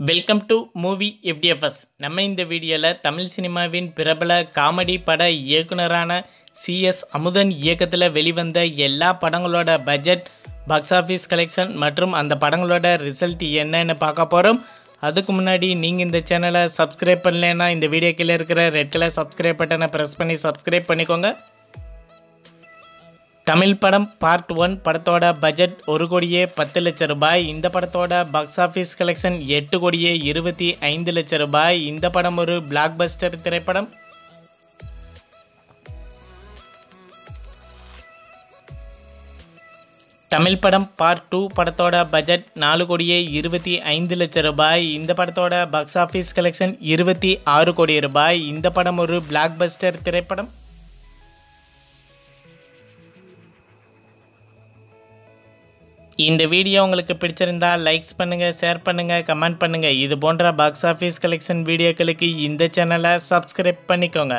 Welcome to movie FDFS நம்ம இந்த வீடியோவில் தமிழ் சினிமாவின் பிரபல காமெடி பட இயக்குனரான சிஎஸ் அமுதன் இயக்கத்தில் வெளிவந்த எல்லா படங்களோட பட்ஜெட் பாக்ஸ் ஆஃபீஸ் கலெக்ஷன் மற்றும் அந்த படங்களோட ரிசல்ட் என்னன்னு பார்க்க போகிறோம் அதுக்கு முன்னாடி நீங்கள் இந்த சேனலை சப்ஸ்கிரைப் பண்ணலைன்னா இந்த வீடியோ கீழே இருக்கிற ரெட் கலர் சப்ஸ்கிரைப் பட்டனை ப்ரெஸ் பண்ணி சப்ஸ்கிரைப் பண்ணிக்கோங்க. தமிழ் படம் பார்ட் ஒன் படத்தோட பட்ஜெட் ஒரு கோடியே பத்து லட்சம் ரூபாய். இந்த படத்தோட பாக்ஸ் ஆஃபீஸ் கலெக்ஷன் எட்டு கோடியே இருபத்தி ஐந்து லட்சம் ரூபாய். இந்த படம் ஒரு பிளாக் பஸ்டர் திரைப்படம். தமிழ் படம் பார்ட் டூ படத்தோட பட்ஜெட் நாலு கோடியே இருபத்தி ஐந்து லட்சம் ரூபாய். இந்த படத்தோட பாக்ஸ் ஆஃபீஸ் கலெக்ஷன் இருபத்தி ஆறு கோடி ரூபாய். இந்த படம் ஒரு பிளாக் பஸ்டர் திரைப்படம். இந்த வீடியோ உங்களுக்கு பிடிச்சிருந்தா லைக்ஸ் பண்ணுங்கள் ஷேர் பண்ணுங்கள் கமெண்ட் பண்ணுங்கள் இது போன்ற பாக்ஸ் ஆஃபீஸ் கலெக்ஷன் வீடியோக்களுக்கு இந்த சேனலை சப்ஸ்கிரைப் பண்ணிக்கோங்க.